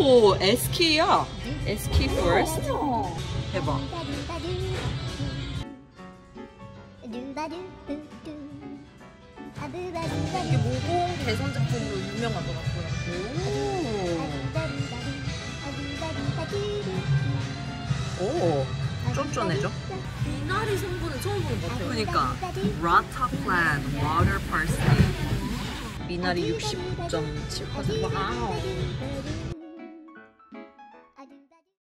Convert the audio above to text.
오, SK야. SK Forest. 대박. 이게 모공 개선 제품으로 유명하더라고요. 오. 오. 쫀쫀해져. 미나리 성분은 처음 보는 것 같아요. 그니까. 라타플란, water parsley. 미나리 69.7%. 와우.